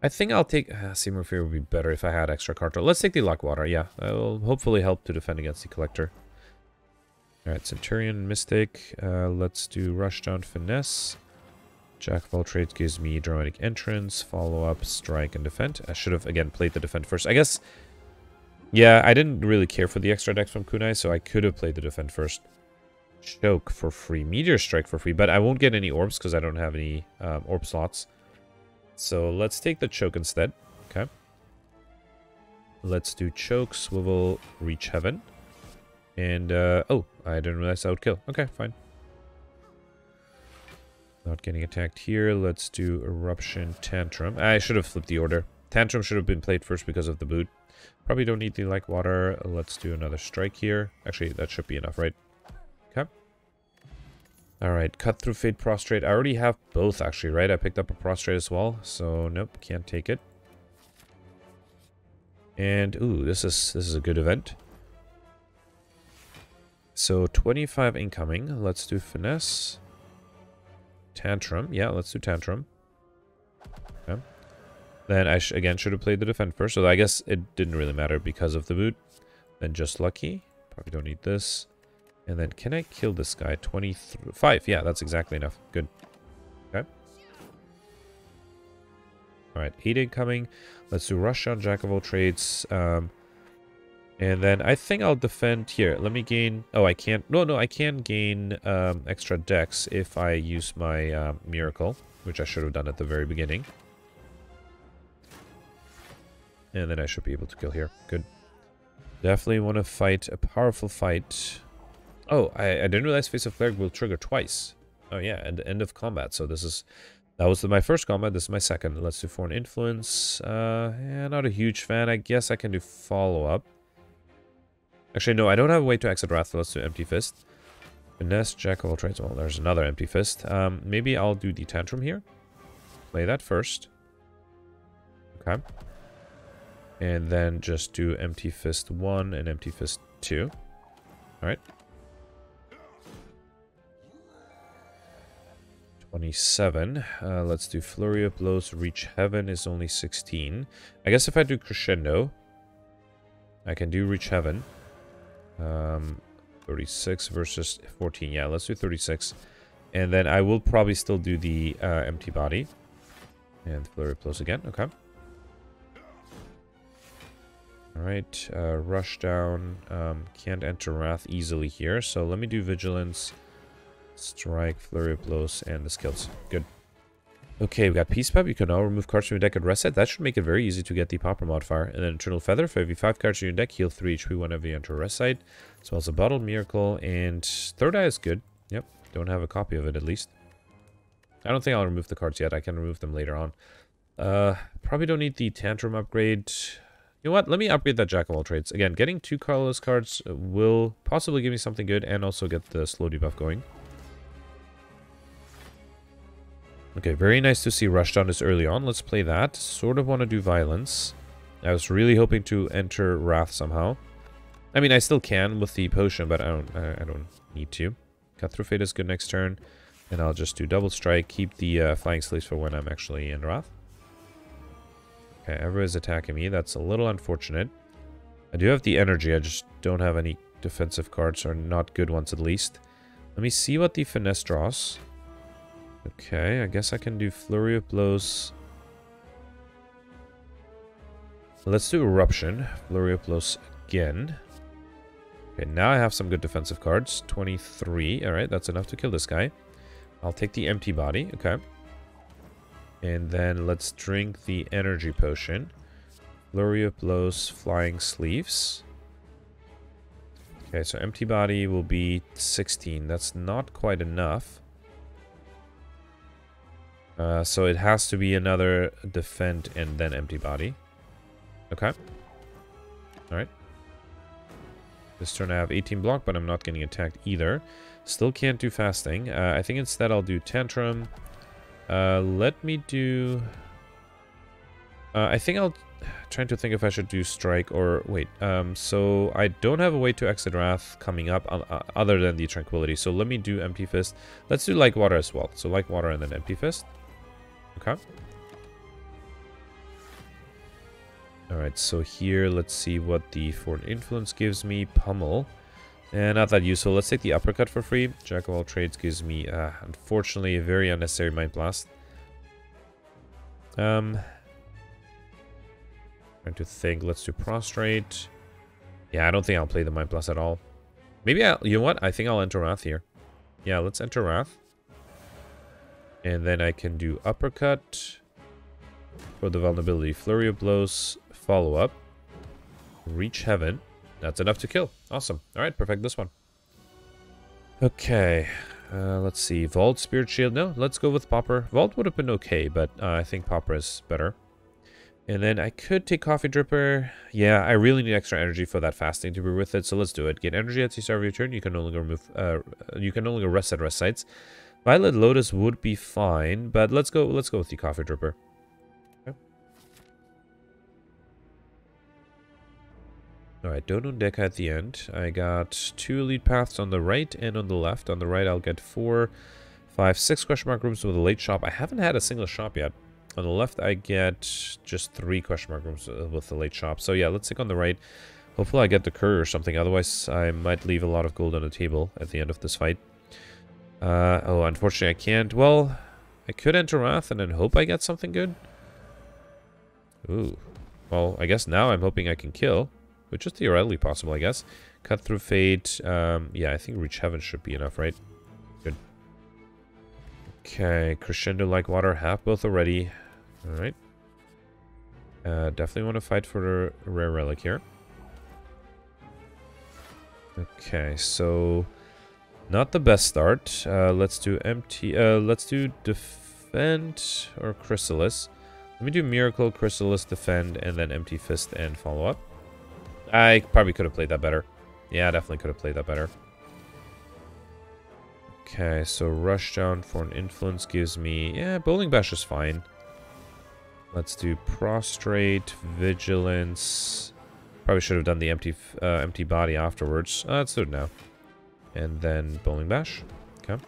I think I'll take... Uh, Seymour Fear would be better if I had extra card. Let's take the Like Water, yeah. That will hopefully help to defend against the Collector. Alright, Centurion, Mystic. Uh, let's do Rushdown, Finesse. Jack of all trades gives me Dramatic Entrance, Follow Up, Strike, and Defend. I should have, again, played the Defend first. I guess... Yeah, I didn't really care for the extra dex from Kunai, so I could have played the Defend first. Choke for free. Meteor Strike for free, but I won't get any orbs because I don't have any um, orb slots. So let's take the choke instead. Okay. Let's do choke, swivel, reach heaven. And, uh, oh, I didn't realize I would kill. Okay, fine. Not getting attacked here. Let's do eruption, tantrum. I should have flipped the order. Tantrum should have been played first because of the boot. Probably don't need the like water. Let's do another strike here. Actually, that should be enough, right? Okay. Alright, cut through fate prostrate. I already have both actually, right? I picked up a prostrate as well, so nope, can't take it. And ooh, this is this is a good event. So 25 incoming. Let's do finesse. Tantrum. Yeah, let's do tantrum. Okay. Then I sh again should have played the defend first. So I guess it didn't really matter because of the boot. Then just lucky. Probably don't need this. And then can I kill this guy? 25. Yeah, that's exactly enough. Good. Okay. Alright, 8 incoming. Let's do rush on Jack of all trades. Um, and then I think I'll defend here. Let me gain... Oh, I can't... No, no, I can gain um, extra dex if I use my um, miracle, which I should have done at the very beginning. And then I should be able to kill here. Good. Definitely want to fight a powerful fight. Oh, I, I didn't realize Face of Cleric will trigger twice. Oh yeah, at the end of combat. So this is... That was my first combat. This is my second. Let's do Foreign Influence. Uh, yeah, not a huge fan. I guess I can do follow-up. Actually, no, I don't have a way to exit Wrath. Let's do Empty Fist. Finesse, Jack of all trades. Well, there's another Empty Fist. Um, maybe I'll do the Tantrum here. Play that first. Okay. And then just do Empty Fist 1 and Empty Fist 2. Alright. 27. Uh, let's do Flurry of Blows. Reach Heaven is only 16. I guess if I do Crescendo, I can do Reach Heaven. Um, 36 versus 14. Yeah, let's do 36. And then I will probably still do the uh, Empty Body. And Flurry Blows again. Okay. Alright, uh, Rush Down. Um, can't enter Wrath easily here. So let me do Vigilance. Strike, Flurry Blows, and the skills. Good. Okay, we got Peace Pipe. You can now remove cards from your deck and reset. That should make it very easy to get the Pauper modifier. And then Eternal Feather. For every 5 cards in your deck, heal 3 HP whenever you enter rest site. As well as a Bottle Miracle. And Third Eye is good. Yep, don't have a copy of it at least. I don't think I'll remove the cards yet. I can remove them later on. Uh, probably don't need the Tantrum upgrade. You know what? Let me upgrade that Jack of all trades. Again, getting two colorless cards will possibly give me something good and also get the slow debuff going. Okay, very nice to see Rushdown is early on. Let's play that. Sort of want to do Violence. I was really hoping to enter Wrath somehow. I mean, I still can with the potion, but I don't I don't need to. Cut Through Fate is good next turn. And I'll just do Double Strike. Keep the uh, Flying Sleeves for when I'm actually in Wrath. Okay, everybody's attacking me. That's a little unfortunate. I do have the energy. I just don't have any defensive cards or not good ones at least. Let me see what the finesse draws. Okay, I guess I can do Flurry of Blows. Let's do Eruption. Flurry of Blows again. Okay, now I have some good defensive cards. 23. Alright, that's enough to kill this guy. I'll take the empty body. Okay. And then let's drink the energy potion. Flurry of Blows, Flying Sleeves. Okay, so empty body will be 16. That's not quite enough. Uh, so it has to be another defend and then empty body. Okay. Alright. This turn I have 18 block, but I'm not getting attacked either. Still can't do fasting. Uh, I think instead I'll do tantrum. Uh, let me do... Uh, I think I'll... Trying to think if I should do strike or... Wait, um, so I don't have a way to exit Wrath coming up uh, other than the Tranquility. So let me do Empty Fist. Let's do Like Water as well. So Like Water and then Empty Fist. Okay. Alright, so here, let's see what the Foreign Influence gives me. Pummel. And not that useful. Let's take the Uppercut for free. Jack of all trades gives me, uh, unfortunately, a very unnecessary Mind Blast. Um, trying to think. Let's do Prostrate. Yeah, I don't think I'll play the Mind Blast at all. Maybe I'll, you know what? I think I'll enter Wrath here. Yeah, let's enter Wrath. And then I can do Uppercut for the vulnerability. Flurry of Blows, follow up. Reach Heaven. That's enough to kill. Awesome. Alright, perfect this one. Okay. Uh, let's see. Vault, Spirit Shield. No, let's go with Pauper. Vault would have been okay, but uh, I think Pauper is better. And then I could take Coffee Dripper. Yeah, I really need extra energy for that fasting to be with it, so let's do it. Get energy at the start of your turn. You can no longer remove. Uh, you can no longer rest at rest sites. Violet Lotus would be fine, but let's go. Let's go with the Coffee Dripper. Alright, Donu Deca at the end. I got two lead paths on the right and on the left. On the right, I'll get four, five, six question mark rooms with a late shop. I haven't had a single shop yet. On the left, I get just three question mark rooms uh, with the late shop. So yeah, let's stick on the right. Hopefully I get the courier or something. Otherwise, I might leave a lot of gold on the table at the end of this fight. Uh, oh, unfortunately, I can't. Well, I could enter Wrath and then hope I get something good. Ooh. Well, I guess now I'm hoping I can kill. Which is theoretically possible, I guess. Cut through Fate. Um, yeah, I think Reach Heaven should be enough, right? Good. Okay, Crescendo like water. Have both already. Alright. Uh, definitely want to fight for a rare relic here. Okay, so not the best start. Uh, let's do empty. Uh, let's do defend or chrysalis. Let me do miracle, chrysalis, defend, and then empty fist and follow up. I probably could have played that better. Yeah, definitely could have played that better. Okay, so rush down Foreign Influence gives me... Yeah, Bowling Bash is fine. Let's do Prostrate, Vigilance. Probably should have done the empty uh, empty body afterwards. Uh, let's do it now. And then Bowling Bash. Okay.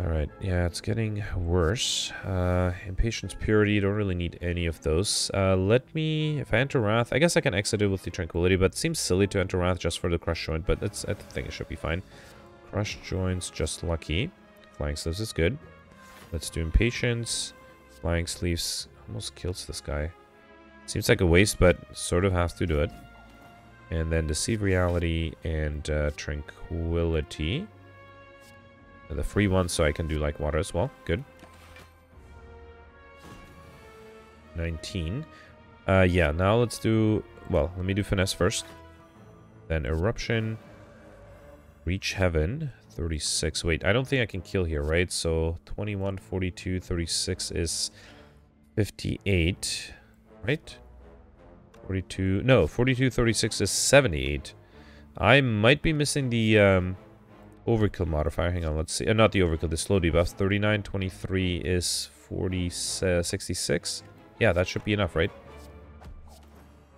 Alright, yeah, it's getting worse. Uh, Impatience, Purity, don't really need any of those. Uh, let me, if I enter Wrath, I guess I can exit it with the Tranquility, but it seems silly to enter Wrath just for the Crush Joint, but it's, I think it should be fine. Crush Joint's just lucky. Flying Sleeves is good. Let's do Impatience. Flying Sleeves almost kills this guy. Seems like a waste, but sort of has to do it. And then Deceive Reality and uh, Tranquility the free one so I can do like water as well. Good. 19. Uh, yeah, now let's do... Well, let me do finesse first. Then eruption. Reach heaven. 36. Wait, I don't think I can kill here, right? So 21, 42, 36 is 58. Right? 42. No, 42, 36 is 78. I might be missing the... Um, Overkill modifier. Hang on, let's see. Uh, not the overkill, the slow debuff. 39, 23 is 40, uh, 66. Yeah, that should be enough, right?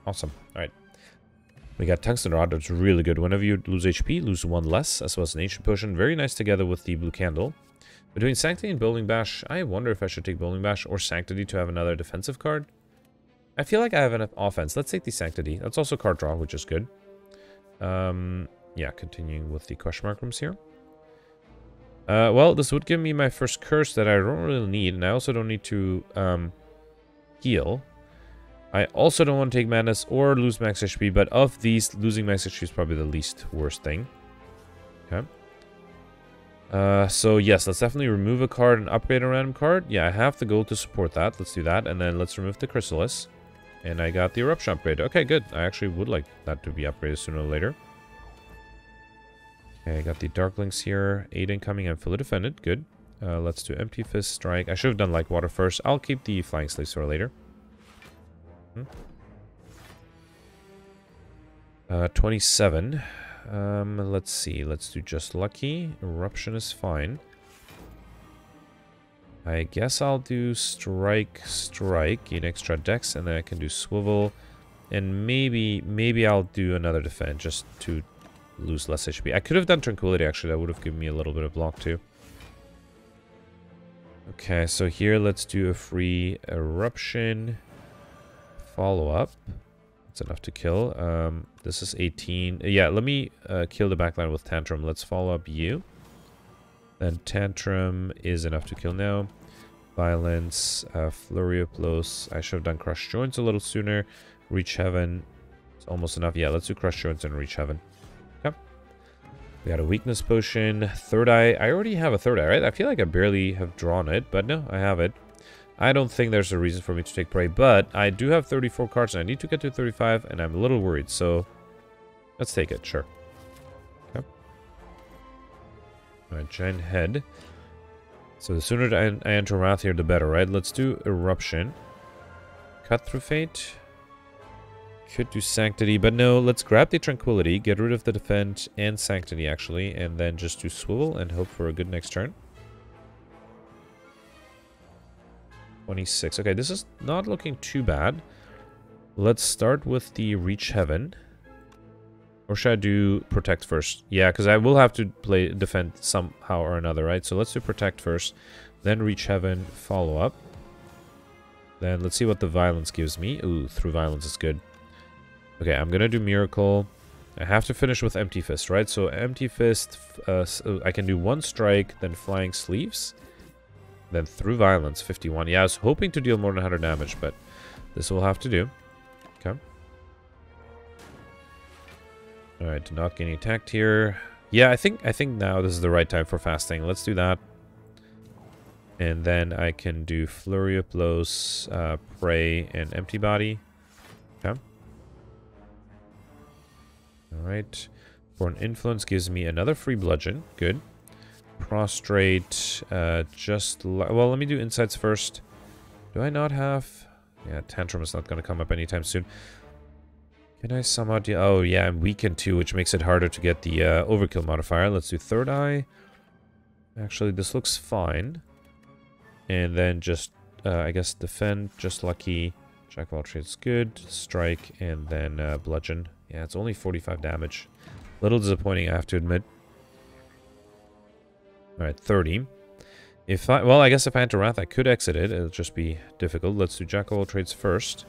Awesome. All right. We got Tungsten Rod. That's really good. Whenever you lose HP, lose one less, as well as an Ancient Potion. Very nice together with the Blue Candle. Between Sanctity and Bowling Bash, I wonder if I should take Bowling Bash or Sanctity to have another defensive card. I feel like I have enough offense. Let's take the Sanctity. That's also card draw, which is good. Um, yeah, continuing with the question mark rooms here. Uh, well, this would give me my first curse that I don't really need, and I also don't need to um, heal. I also don't want to take madness or lose max HP, but of these, losing max HP is probably the least worst thing. Okay. Uh, so yes, let's definitely remove a card and upgrade a random card. Yeah, I have the gold to support that. Let's do that, and then let's remove the Chrysalis. And I got the Eruption upgrade. Okay, good. I actually would like that to be upgraded sooner or later. Okay, I got the Darklings here. 8 incoming and fully defended. Good. Uh, let's do Empty Fist Strike. I should have done Like Water first. I'll keep the Flying Sleeves for later. Hmm. Uh, 27. Um, let's see. Let's do Just Lucky. Eruption is fine. I guess I'll do Strike, Strike, gain extra dex, and then I can do Swivel. And maybe, maybe I'll do another defend just to lose less HP. I could have done Tranquility, actually. That would have given me a little bit of block, too. Okay, so here let's do a free Eruption. Follow up. That's enough to kill. Um, this is 18. Yeah, let me uh, kill the backline with Tantrum. Let's follow up you. Then Tantrum is enough to kill now. Violence, uh, Blows. I should have done Crush Joints a little sooner. Reach Heaven. It's almost enough. Yeah, let's do Crush Joints and Reach Heaven. Yep. We got a Weakness Potion. Third Eye. I already have a Third Eye, right? I feel like I barely have drawn it, but no, I have it. I don't think there's a reason for me to take Pray, but I do have 34 cards and I need to get to 35, and I'm a little worried, so let's take it, sure. Alright, Giant Head. So the sooner I, I enter Wrath here, the better, right? Let's do Eruption. Cut through Fate. Could do Sanctity, but no, let's grab the Tranquility, get rid of the Defend and Sanctity, actually, and then just do Swivel and hope for a good next turn. 26. Okay, this is not looking too bad. Let's start with the Reach Heaven. Or should I do Protect first? Yeah, because I will have to play Defend somehow or another, right? So let's do Protect first. Then Reach Heaven, follow up. Then let's see what the Violence gives me. Ooh, through Violence is good. Okay, I'm gonna do Miracle. I have to finish with Empty Fist, right? So Empty Fist, uh, I can do one strike, then Flying Sleeves. Then through violence, 51. Yeah, I was hoping to deal more than 100 damage, but this will have to do. Okay. Alright, do not get any attacked here. Yeah, I think I think now this is the right time for fasting. Let's do that. And then I can do Flurry of Blows, uh, Pray, and Empty Body. Okay. Alright. Foreign Influence gives me another free Bludgeon. Good. Prostrate, uh, just... Well, let me do insights first. Do I not have... Yeah, Tantrum is not going to come up anytime soon. Can I somehow. Oh, yeah, I'm weakened too, which makes it harder to get the uh, overkill modifier. Let's do Third Eye. Actually, this looks fine. And then just, uh, I guess, Defend, Just Lucky, Jack of all trades good, Strike, and then uh, Bludgeon. Yeah, it's only 45 damage. Little disappointing, I have to admit. Alright, 30. If I, well, I guess if I enter Wrath, I could exit it. It'll just be difficult. Let's do Jack of all trades first.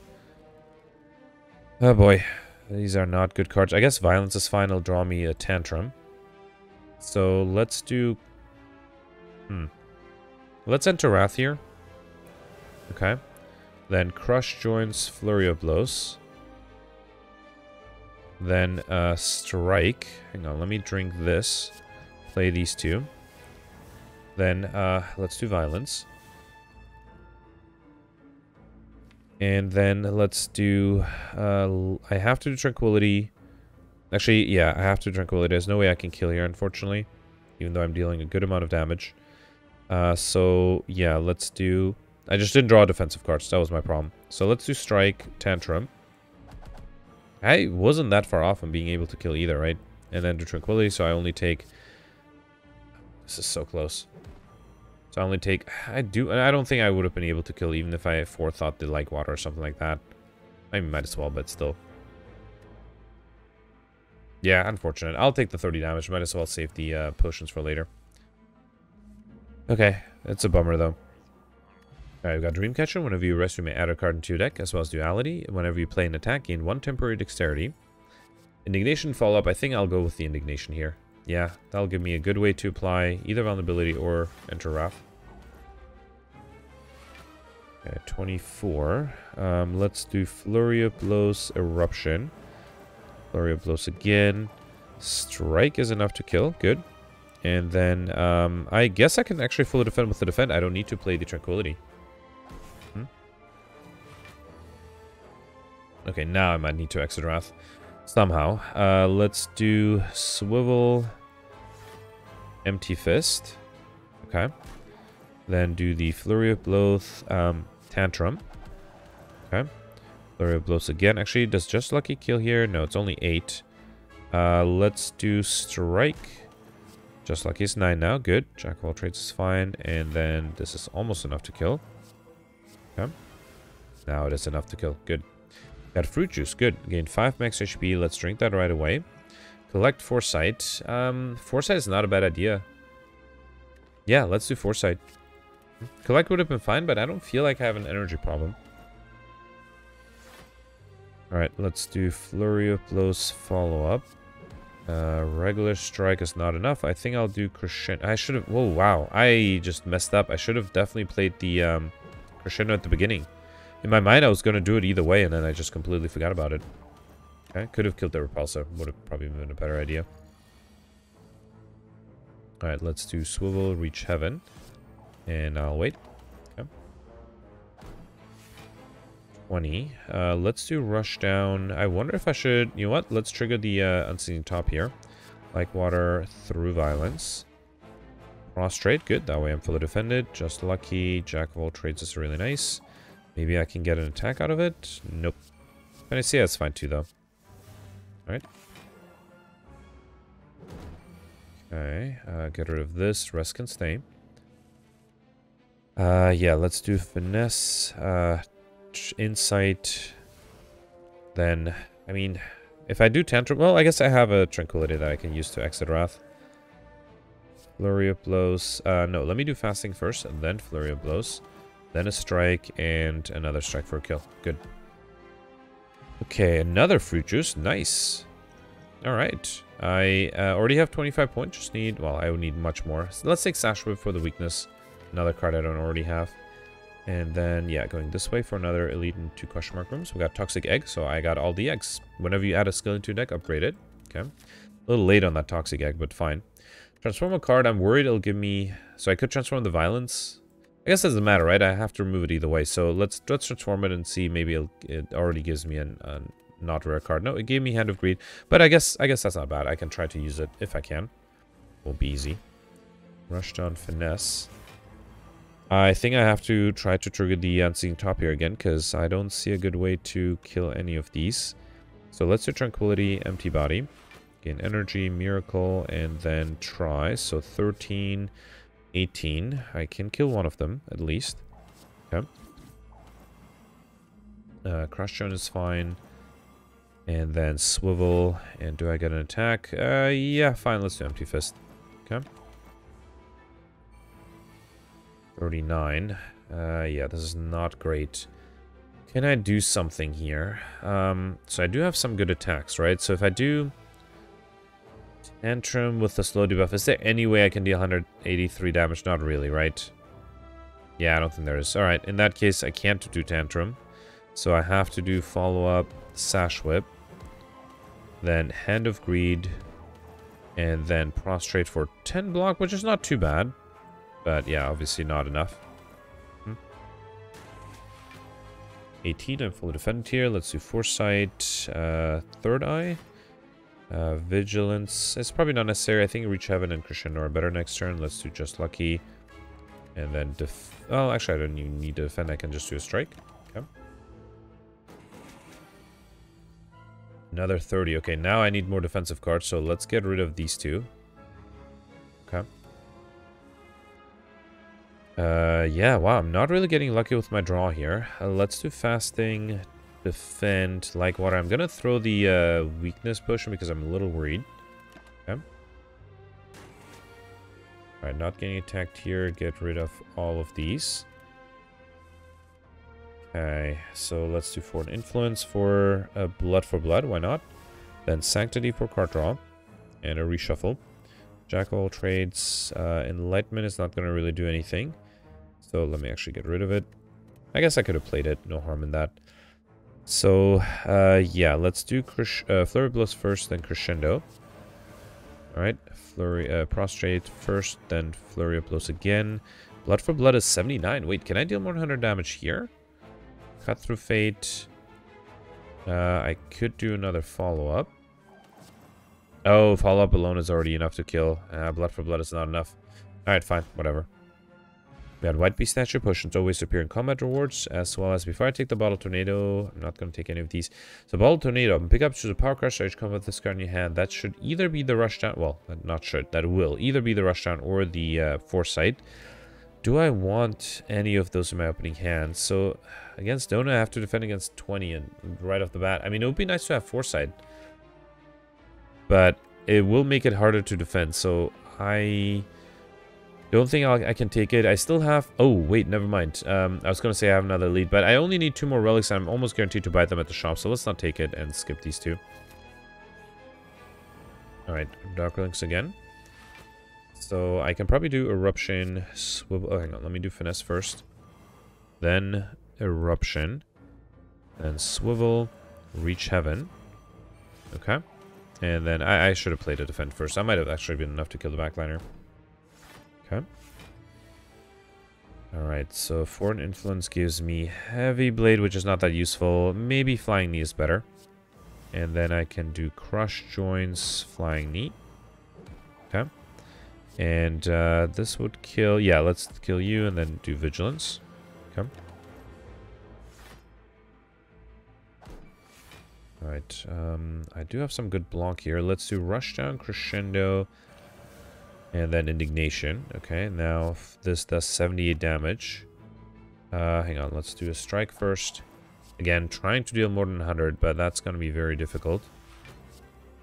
Oh boy, these are not good cards. I guess Violence is fine. It'll draw me a Tantrum. So let's do... Hmm. Let's enter Wrath here. Okay. Then Crush Joints Flurry of Blows. Then uh, Strike. Hang on, let me drink this. Play these two. Then uh, let's do violence. And then let's do... Uh, I have to do tranquility. Actually, yeah, I have to do tranquility. There's no way I can kill here, unfortunately. Even though I'm dealing a good amount of damage. Uh, so, yeah, let's do... I just didn't draw defensive cards. That was my problem. So let's do strike, tantrum. I wasn't that far off from being able to kill either, right? And then do tranquility, so I only take... This is so close. So I only take... I do... I don't think I would have been able to kill even if I forethought the like water or something like that. I might as well, but still. Yeah, unfortunate. I'll take the 30 damage. Might as well save the uh, potions for later. Okay, it's a bummer though. Alright, we've got Dreamcatcher. Whenever you rest, you may add a card into your deck, as well as Duality. Whenever you play an attack, gain one temporary dexterity. Indignation follow-up. I think I'll go with the Indignation here. Yeah, that'll give me a good way to apply either Vulnerability or Enter Wrath. Okay, 24. Um, let's do Flurry of Blows Eruption. Flurry of Blows again. Strike is enough to kill. Good. And then um, I guess I can actually fully defend with the defend. I don't need to play the Tranquility. Hmm? Okay, now I might need to exit Wrath. Somehow. Uh, let's do Swivel Empty Fist. Okay. Then do the Flurry of Blows um, Tantrum. Okay. Flurry of Blows again. Actually, does Just Lucky kill here? No, it's only 8. Uh, let's do Strike. Just Lucky is 9 now. Good. Jack of all trades is fine. And then this is almost enough to kill. Okay. Now it is enough to kill. Good. Got Fruit Juice. Good. Gain 5 max HP. Let's drink that right away. Collect Foresight. Um, Foresight is not a bad idea. Yeah, let's do Foresight. Collect would have been fine, but I don't feel like I have an energy problem. Alright, let's do Flurry of Blows follow-up. Uh, regular strike is not enough. I think I'll do crescendo. I should have. Whoa, wow. I just messed up. I should have definitely played the um, crescendo at the beginning. In my mind, I was going to do it either way, and then I just completely forgot about it. Okay, could have killed the repulsor. Would have probably been a better idea. Alright, let's do swivel, reach heaven. And I'll wait. Okay. 20. Uh, let's do rush down. I wonder if I should... You know what? Let's trigger the uh, Unceasing Top here. Like water through violence. Prostrate. Good. That way I'm fully defended. Just lucky. Jack of all trades is really nice. Maybe I can get an attack out of it. Nope. And I see that's fine too, though. Alright. Okay. Uh, get rid of this. Rest can stay. Uh, yeah, let's do finesse, uh, insight. Then, I mean, if I do tantrum, well, I guess I have a tranquility that I can use to exit wrath. Flurry of blows. Uh, no, let me do fasting first, and then flurry of blows, then a strike and another strike for a kill. Good. Okay, another fruit juice. Nice. All right. I uh, already have 25 points. Just need, well, I would need much more. So let's take Sash for the weakness. Another card I don't already have. And then, yeah, going this way for another Elite and two question mark rooms. We got Toxic Egg, so I got all the eggs. Whenever you add a skill into your deck, upgrade it. Okay. A little late on that Toxic Egg, but fine. Transform a card. I'm worried it'll give me... So I could transform the Violence. I guess doesn't matter, right? I have to remove it either way. So let's let's transform it and see. Maybe it already gives me an, a not rare card. No, it gave me Hand of Greed. But I guess I guess that's not bad. I can try to use it if I can. Won't be easy. Rush down Finesse. I think I have to try to trigger the Unceasing Top here again, because I don't see a good way to kill any of these. So let's do Tranquility, Empty Body. Gain Energy, Miracle, and then try. So 13, 18. I can kill one of them, at least. Okay. Uh, Crush Zone is fine. And then Swivel. And do I get an attack? Uh, yeah, fine. Let's do Empty Fist. Okay. 39. Uh, yeah, this is not great. Can I do something here? Um, so I do have some good attacks, right? So if I do Tantrum with the slow debuff, is there any way I can deal 183 damage? Not really, right? Yeah, I don't think there is. Alright, in that case, I can't do Tantrum. So I have to do follow-up Sash Whip. Then Hand of Greed. And then Prostrate for 10 block, which is not too bad. But yeah, obviously not enough. Hmm. 18, I'm fully defended here. Let's do Foresight. Uh, third Eye. Uh, Vigilance. It's probably not necessary. I think Reach Heaven and Crescendo are better next turn. Let's do Just Lucky. And then def... Oh, actually, I don't even need to defend. I can just do a strike. Okay. Another 30. Okay, now I need more defensive cards, so let's get rid of these two. Okay. Uh, yeah, wow, I'm not really getting lucky with my draw here. Uh, let's do fasting, defend, like water. I'm gonna throw the uh, weakness potion because I'm a little worried. Okay. Alright, not getting attacked here. Get rid of all of these. Okay, so let's do Foreign Influence for uh, Blood for Blood, why not? Then Sanctity for card draw, and a reshuffle. Jackal trades, uh, Enlightenment is not going to really do anything. So let me actually get rid of it. I guess I could have played it, no harm in that. So, uh, yeah, let's do uh, Flurry Blows first, then Crescendo. Alright, Flurry, uh, Prostrate first, then Flurry Blows again. Blood for Blood is 79. Wait, can I deal more than 100 damage here? Cut through Fate. Uh, I could do another follow-up. Oh, follow-up alone is already enough to kill. Uh, blood for blood is not enough. Alright, fine. Whatever. We had White Beast Statue potions always appear in combat rewards, as well as before I take the Bottle Tornado, I'm not going to take any of these. So Bottle Tornado, pick up, choose a Power Crush, come with this card in your hand. That should either be the Rushdown, well, not should, that will either be the Rushdown or the uh, Foresight. Do I want any of those in my opening hand? So against Donu, I have to defend against 20 and right off the bat. I mean, it would be nice to have Foresight. But it will make it harder to defend. So I don't think I'll, i can take it. I still have... Oh, wait, never mind. Um, I was going to say I have another lead. But I only need two more relics. I'm almost guaranteed to buy them at the shop. So let's not take it and skip these two. Alright, Dark Relics again. So I can probably do Eruption, Swivel... Oh, hang on. Let me do Finesse first. Then Eruption. Then Swivel, Reach Heaven. Okay. And then I, I should have played a Defend first. I might have actually been enough to kill the backliner. Okay. Alright, so Foreign Influence gives me Heavy Blade, which is not that useful. Maybe Flying Knee is better. And then I can do Crush Joints, Flying Knee. Okay. And uh, this would kill... Yeah, let's kill you and then do Vigilance. Okay. Alright, um, I do have some good block here. Let's do Rush Down, Crescendo, and then Indignation. Okay, now this does 78 damage. Uh, hang on, let's do a strike first. Again, trying to deal more than 100, but that's going to be very difficult.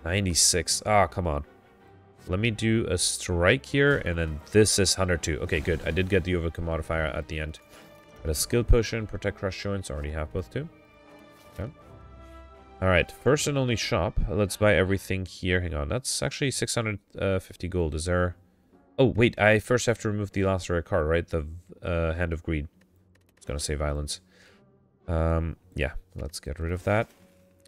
96. Ah, come on. Let me do a strike here, and then this is 102. Okay, good. I did get the overcome modifier at the end. But a skill potion, protect crush joints, already have both two. Okay. Alright, first and only shop. Let's buy everything here. Hang on, that's actually 650 gold. Is there... Oh, wait, I first have to remove the last rare card, right? The uh, Hand of Greed. It's gonna say violence. Um, yeah, let's get rid of that.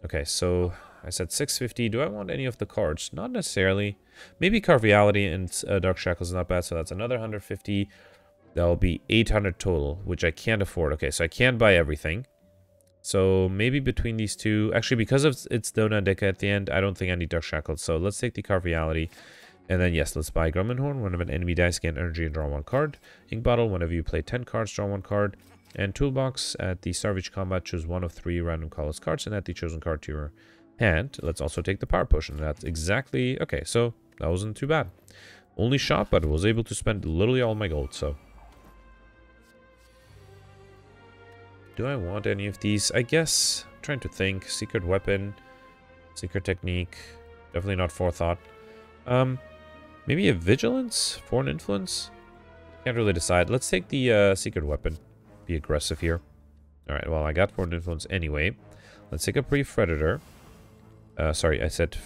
Okay, so I said 650. Do I want any of the cards? Not necessarily. Maybe Carve Reality and uh, Dark Shackles is not bad, so that's another 150. That'll be 800 total, which I can't afford. Okay, so I can't buy everything. So maybe between these two... Actually, because of its Donu Deca at the end, I don't think I need Dark Shackles. So let's take the Carve Reality. And then, yes, let's buy Gremlin Horn. Whenever an enemy dies, gain energy and draw one card. Ink Bottle, whenever you play 10 cards, draw one card. And Toolbox, at the Savage Combat, choose one of three random colorless cards and add the chosen card to your hand. Let's also take the Power Potion. That's exactly... Okay, so that wasn't too bad. Only shop, but was able to spend literally all my gold, so... Do I want any of these? I guess. I'm trying to think. Secret Weapon. Secret Technique. Definitely not Forethought. Um, maybe a Vigilance? Foreign Influence? Can't really decide. Let's take the uh, Secret Weapon. Be aggressive here. Alright, well, I got Foreign Influence anyway. Let's take a Pre-Predator. Uh, sorry, I said...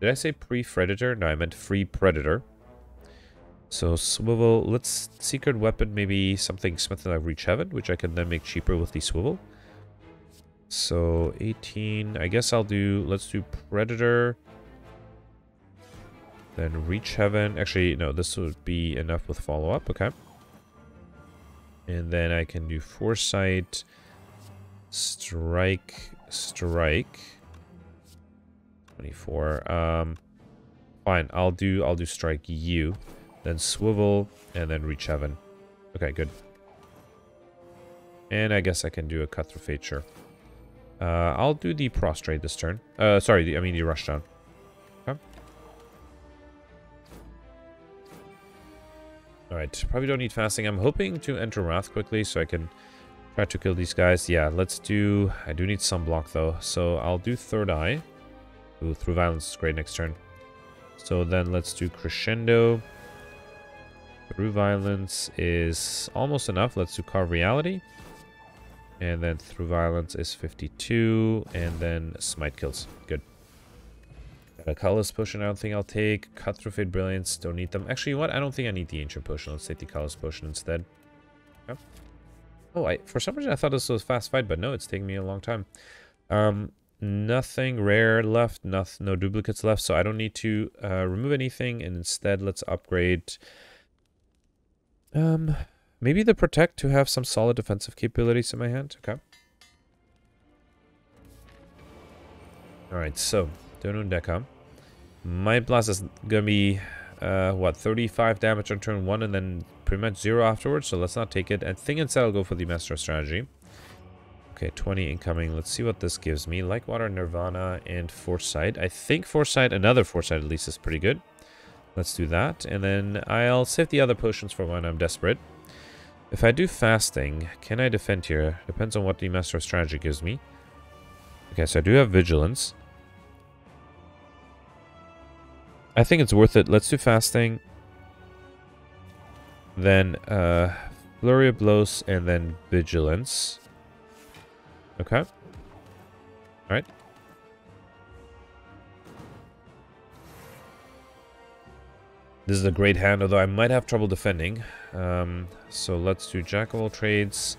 Did I say Pre-Predator? No, I meant Free Predator. So swivel, let's secret weapon, maybe something something like reach heaven, which I can then make cheaper with the swivel. So 18, I guess I'll do, let's do predator. Then reach heaven. Actually, no, this would be enough with follow up, okay. And then I can do foresight, strike, strike. 24. Um, fine, I'll do, I'll do strike you. Then swivel, and then reach heaven. Okay, good. And I guess I can do a cut through fate, sure. Uh, I'll do the prostrate this turn. Uh, sorry, the, I mean the rush down. Alright, probably don't need fasting. I'm hoping to enter Wrath quickly so I can try to kill these guys. Yeah, let's do... I do need some block though. So I'll do Third Eye. Ooh, through Violence is great next turn. So then let's do Crescendo. Through violence is almost enough. Let's do carve reality. And then through violence is 52. And then smite kills. Good. Got a colorless potion I don't think I'll take. Cut through fate brilliance. Don't need them. Actually, what? I don't think I need the ancient potion. Let's take the colorless potion instead. Okay. Oh, I for some reason I thought this was a fast fight, but no, it's taking me a long time. Um, nothing rare left, nothing, no duplicates left, so I don't need to uh, remove anything, and instead let's upgrade um, maybe the Protect to have some solid defensive capabilities in my hand. Okay. Alright, so, Donun Deka. My blast is gonna be, uh, what, 35 damage on turn 1 and then pretty much 0 afterwards, so let's not take it. I think instead I'll go for the Master Strategy. Okay, 20 incoming. Let's see what this gives me. Like Water, Nirvana, and Foresight. I think Foresight, another Foresight at least, is pretty good. Let's do that. And then I'll save the other potions for when I'm desperate. If I do fasting, can I defend here? Depends on what the Master Strategy gives me. Okay, so I do have Vigilance. I think it's worth it. Let's do fasting. Then uh, Flurry of Blows and then Vigilance. Okay. Alright. This is a great hand, although I might have trouble defending. Um, so let's do Jack of all trades.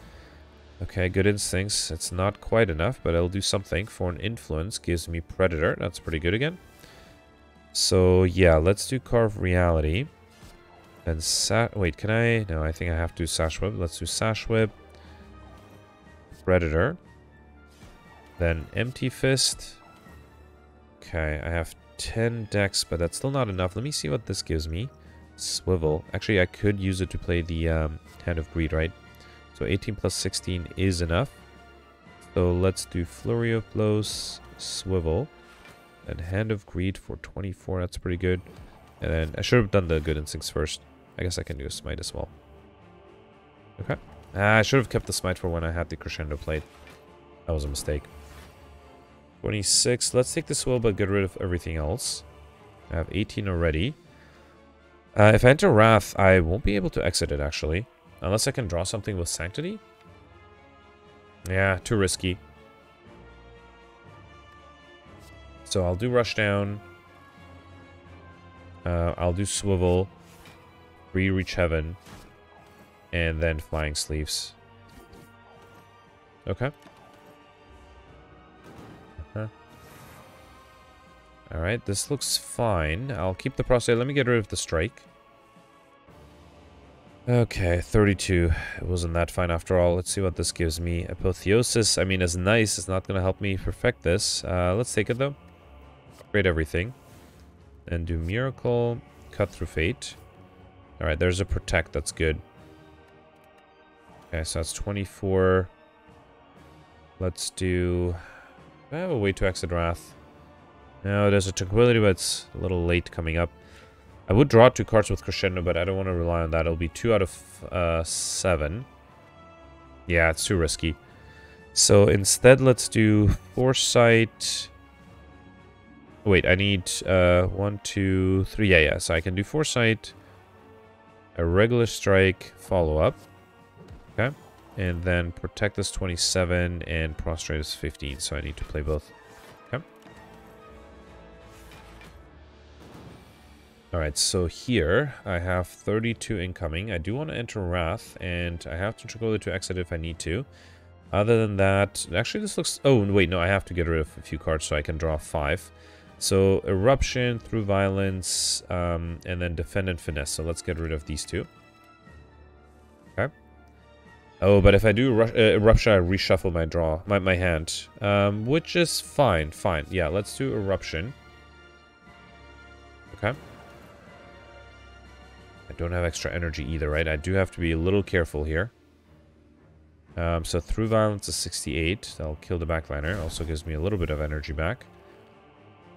Okay, good instincts. It's not quite enough, but I'll do something. Foreign Influence gives me Predator. That's pretty good again. So yeah, let's do Carve Reality. And sa wait, can I? No, I think I have to Sash Whip. Let's do Sash Whip. Predator. Then Empty Fist. Okay, I have 10 decks, but that's still not enough. Let me see what this gives me. Swivel. Actually, I could use it to play the um, Hand of Greed, right? So 18 plus 16 is enough. So let's do Flurry of Blows, Swivel, and Hand of Greed for 24. That's pretty good. And then I should have done the Good Instincts first. I guess I can do a Smite as well. Okay. Ah, I should have kept the Smite for when I had the Crescendo played. That was a mistake. 26. Let's take this well, but get rid of everything else. I have 18 already. Uh, if I enter Wrath, I won't be able to exit it, actually. Unless I can draw something with Sanctity. Yeah, too risky. So I'll do Rush Down. Uh, I'll do Swivel. Re-Reach Heaven. And then Flying Sleeves. Okay. Alright, this looks fine. I'll keep the Prostrate. Let me get rid of the strike. Okay, 32. It wasn't that fine after all. Let's see what this gives me. Apotheosis, I mean, is nice. It's not going to help me perfect this. Uh, let's take it, though. Upgrade everything. And do Miracle. Cut through Fate. Alright, there's a Protect. That's good. Okay, so that's 24. Let's do... I have a way to exit Wrath. No, there's a Tranquility, but it's a little late coming up. I would draw two cards with Crescendo, but I don't want to rely on that. It'll be two out of uh, seven. Yeah, it's too risky. So instead, let's do Foresight. Wait, I need uh, one, two, three. Yeah, yeah. So I can do Foresight, a regular strike, follow up. Okay. And then Protect is 27 and Prostrate is 15. So I need to play both. Okay. Alright, so here I have 32 incoming. I do want to enter Wrath, and I have to go to exit if I need to. Other than that, actually this looks... Oh, wait, no, I have to get rid of a few cards so I can draw five. So Eruption, Through Violence, um, and then defendant Finesse. So let's get rid of these two. Okay. Oh, but if I do uh, Eruption, I reshuffle my draw, my, my hand, um, which is fine, fine. Yeah, let's do Eruption. Okay. I don't have extra energy either, right? I do have to be a little careful here. Um, so through violence is 68. That'll kill the backliner. Also gives me a little bit of energy back.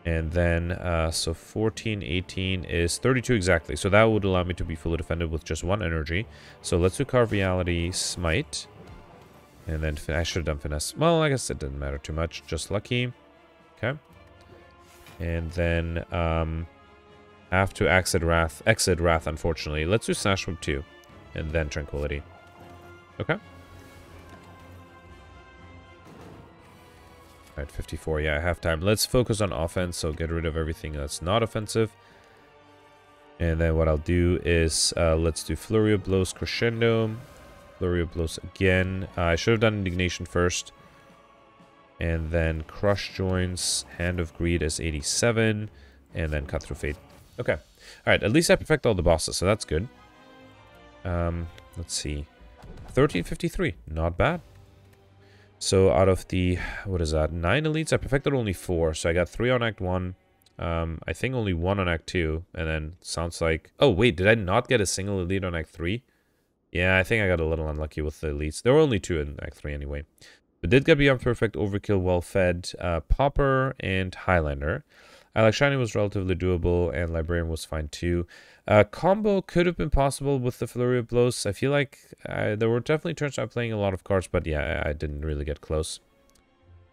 And then, uh, so 14, 18 is 32 exactly. So that would allow me to be fully defended with just one energy. So let's do Carve Reality Smite. And then I should have done Finesse. Well, I guess it didn't matter too much. Just lucky. Okay. And then, um, have to exit Wrath, exit Wrath, unfortunately. Let's do Sash Whip 2, and then Tranquility. Okay. Alright, 54. Yeah, halftime. Let's focus on offense, so get rid of everything that's not offensive. And then what I'll do is, uh, let's do Flurry of Blows Crescendo. Flurry of Blows again. Uh, I should have done Indignation first. And then Crush Joints, Hand of Greed is 87. And then Cut Through Fate. Okay. Alright, at least I perfect all the bosses, so that's good. Um, let's see. 1353. Not bad. So out of the, what is that, nine elites, I perfected only four. So I got three on Act 1. Um, I think only one on Act 2. And then sounds like, oh wait, did I not get a single elite on Act 3? Yeah, I think I got a little unlucky with the elites. There were only two in Act 3 anyway. But did get Beyond Perfect, Overkill, Well-Fed, uh, Pauper, and Highlander. I like Shiny was relatively doable, and Librarian was fine too. Uh, combo could have been possible with the Flurry of Blows. I feel like uh, there were definitely turns I'm playing a lot of cards, but yeah, I, I didn't really get close.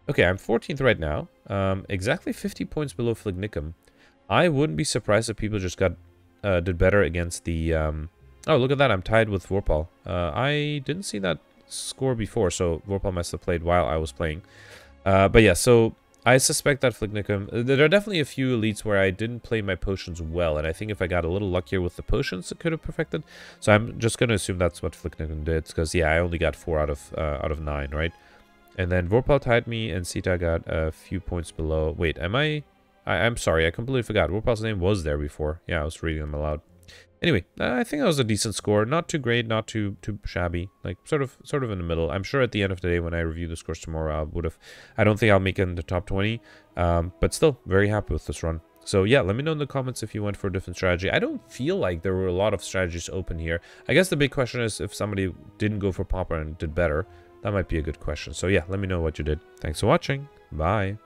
Okay, I'm 14th right now. Um, exactly 50 points below Flignicum. I wouldn't be surprised if people just got uh, did better against the... Um... Oh, look at that. I'm tied with Vorpal. Uh, I didn't see that score before, so Vorpal must have played while I was playing. Uh, but yeah, so I suspect that Phlignicum... Uh, there are definitely a few elites where I didn't play my potions well, and I think if I got a little luckier with the potions, it could have perfected. So I'm just going to assume that's what Phlignicum did, because, yeah, I only got 4 out of uh, out of 9, right? And then Vorpal tied me, and Sita got a few points below. Wait, am I... I am sorry, I completely forgot. Vorpal's name was there before. Yeah, I was reading them aloud. Anyway, I think that was a decent score. Not too great, not too too shabby. Like sort of sort of in the middle. I'm sure at the end of the day when I review the scores tomorrow, I would have. I don't think I'll make it in the top 20, um, but still very happy with this run. So yeah, let me know in the comments if you went for a different strategy. I don't feel like there were a lot of strategies open here. I guess the big question is if somebody didn't go for Pauper and did better. That might be a good question. So yeah, let me know what you did. Thanks for watching. Bye.